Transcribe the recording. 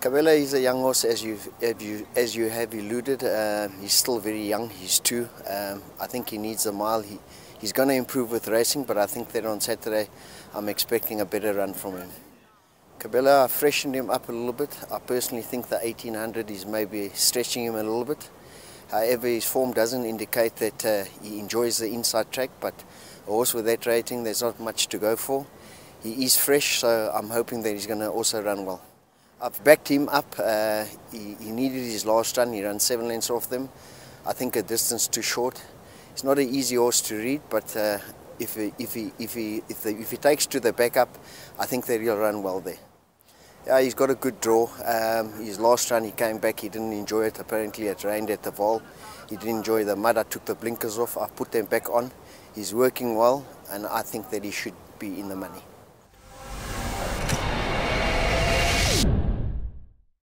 Cabela is a young horse, as you as you, as you have alluded. Um, he's still very young. He's two. Um, I think he needs a mile. He, he's going to improve with racing, but I think that on Saturday, I'm expecting a better run from him. Cabela, I freshened him up a little bit. I personally think the 1800 is maybe stretching him a little bit. However, his form doesn't indicate that uh, he enjoys the inside track, but a horse with that rating, there's not much to go for. He is fresh, so I'm hoping that he's going to also run well. I've backed him up. Uh, he, he, needed his last run. He ran seven lengths off them. I think a distance too short. It's not an easy horse to read, but uh, if, he, if, he, if, he, if, the, if he takes to the backup, I think that he'll run well there. Yeah, he's got a good draw. Um, his last run, he came back. He didn't enjoy it. Apparently, it rained at the Vaal. He didn't enjoy the mud. I took the blinkers off. I put them back on. He's working well, and I think that he should be in the money.